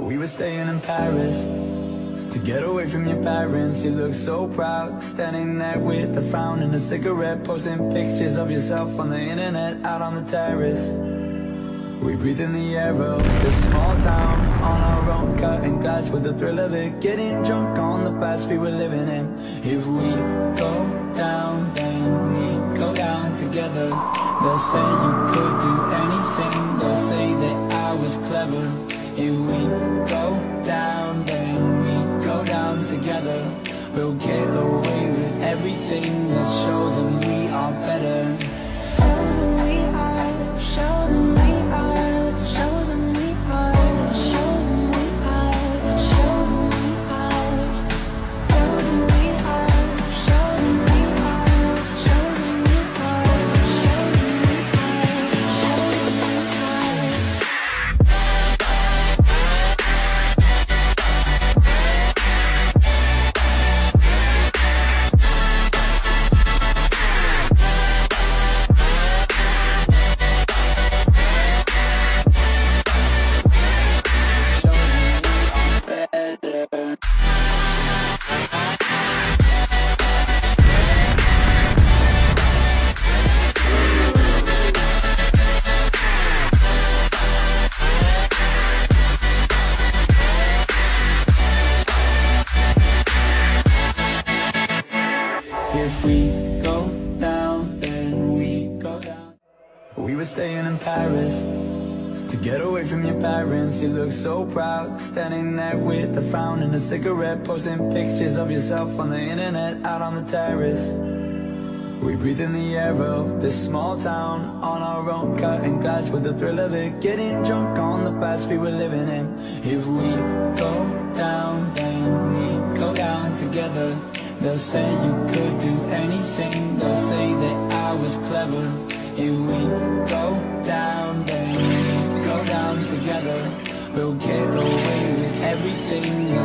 We were staying in Paris to get away from your parents. You look so proud, standing there with a frown and a cigarette, posting pictures of yourself on the internet out on the terrace. We breathe in the air of this small town on our own, cutting glass with the thrill of it, getting drunk on the past we were living in. If we go down, then we go down together. They'll say you could do anything. They'll say that I was clever. If we We'll get away with everything. Let's show them we are better. If we go down, then we go down. We were staying in Paris to get away from your parents. You look so proud, standing there with a frown and a cigarette, posting pictures of yourself on the internet out on the terrace. We breathe in the air of this small town on our own, cutting glass with the thrill of it, getting drunk on the past we were living in. If we go They'll say you could do anything. They'll say that I was clever. If we go down, then we go down together. We'll get away with everything.